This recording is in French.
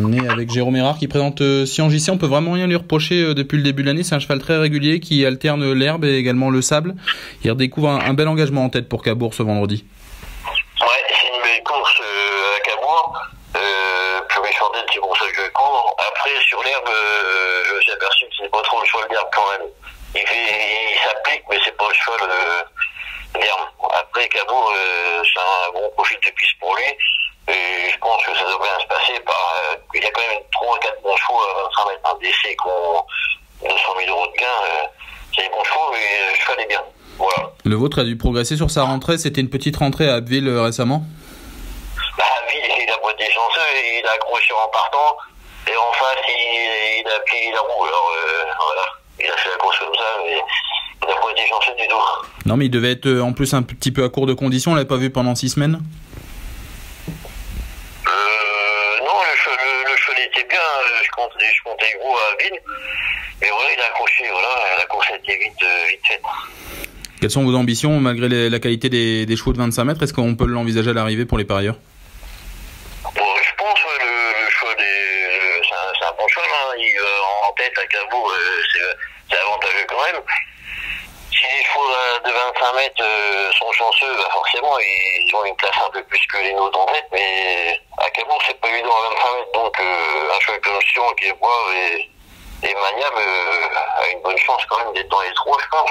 On est avec Jérôme Erard qui présente euh, Sion JC. On peut vraiment rien lui reprocher euh, depuis le début de l'année. C'est un cheval très régulier qui alterne l'herbe et également le sable. Il redécouvre un, bel engagement en tête pour Cabourg ce vendredi. Ouais, c'est une belle course euh, à Cabourg. Euh, je suis en tête, c'est pour ça que je cours. Après, sur l'herbe, je me suis aperçu que c'est pas trop le cheval d'herbe quand même. Il, s'applique, mais c'est pas le cheval d'herbe. Après, Cabourg, c'est un bon profil de piste pour lui. Et je pense que ça doit bien se passer par. Euh, il y a quand même 3 ou 4 bons chevaux à 25 mètres. Un décès qui ont 200 000 euros de gain. Euh, c'est des bons chevaux et le cheval est bien. Voilà. Le vôtre a dû progresser sur sa rentrée. C'était une petite rentrée à Abbeville euh, récemment. Bah, lui, il a été chanceux, il a accroché en partant, et en face, il, il a plié la roue. Alors, euh, voilà, il a fait la course comme ça, mais il n'a pas été chanceux du tout. Non, mais il devait être euh, en plus un petit peu à court de conditions. On l'avait pas vu pendant six semaines. Euh, non, le, bien, je comptais, je comptais gros à Ville, mais voilà, il a accroché, voilà, la course a été vite, vite faite. Quelles sont vos ambitions malgré la qualité des, chevaux de 25 mètres? Est-ce qu'on peut l'envisager à l'arrivée pour les parieurs? Je pense ouais, le, choix des. C'est un, bon choix, hein. Il va en tête à Cabourg, euh, c'est avantageux quand même. Si les chevaux euh, de 25 mètres euh, sont chanceux, bah forcément, ils, ont une place un peu plus que les nôtres en tête, mais à Cabourg, c'est pas évident à 25 mètres. Donc, euh, un cheval comme Sion qui est bois et, et maniable euh, a une bonne chance quand même d'être dans les trous, je pense.